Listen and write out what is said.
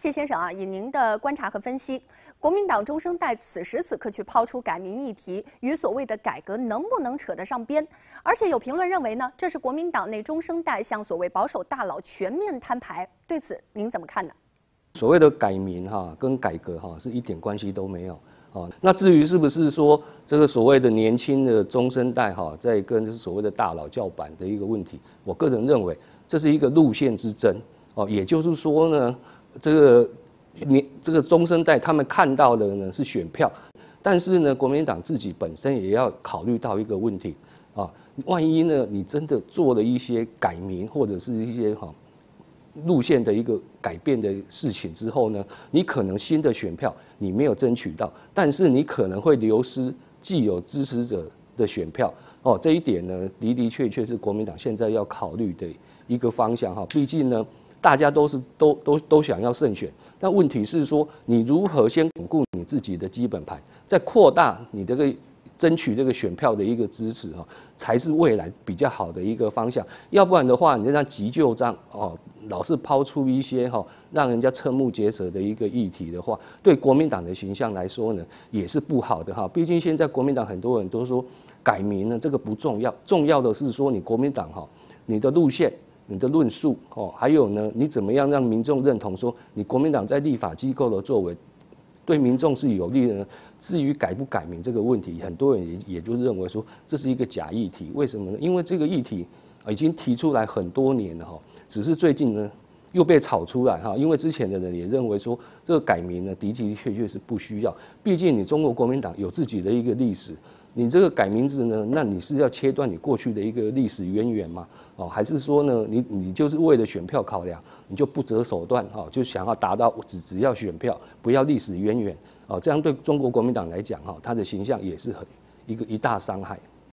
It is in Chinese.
谢先生啊，以您的观察和分析，国民党中生代此时此刻去抛出改名议题，与所谓的改革能不能扯得上边？而且有评论认为呢，这是国民党内中生代向所谓保守大佬全面摊牌。对此您怎么看呢？所谓的改名哈，跟改革哈是一点关系都没有啊。那至于是不是说这个所谓的年轻的中生代哈，在跟所谓的大佬叫板的一个问题，我个人认为这是一个路线之争哦。也就是说呢。这个你这个中生代他们看到的呢是选票，但是呢国民党自己本身也要考虑到一个问题啊，万一呢你真的做了一些改名或者是一些哈路线的一个改变的事情之后呢，你可能新的选票你没有争取到，但是你可能会流失既有支持者的选票哦，这一点呢的的确确是国民党现在要考虑的一个方向哈，毕竟呢。大家都是都都都想要胜选，但问题是说你如何先巩固你自己的基本盘，再扩大你这个争取这个选票的一个支持哈，才是未来比较好的一个方向。要不然的话，你这样急救章哦，老是抛出一些哈让人家瞠目结舌的一个议题的话，对国民党的形象来说呢，也是不好的哈。毕竟现在国民党很多人都说改名呢，这个不重要，重要的是说你国民党哈，你的路线。你的论述哦，还有呢，你怎么样让民众认同说你国民党在立法机构的作为对民众是有利的呢？至于改不改名这个问题，很多人也也就认为说这是一个假议题。为什么呢？因为这个议题已经提出来很多年了哈，只是最近呢又被炒出来哈。因为之前的人也认为说这个改名呢的的确确是不需要，毕竟你中国国民党有自己的一个历史。你这个改名字呢？那你是要切断你过去的一个历史渊源吗？哦，还是说呢，你你就是为了选票考量，你就不择手段哈，就想要达到只只要选票，不要历史渊源哦，这样对中国国民党来讲哈，他的形象也是很一个一大伤害。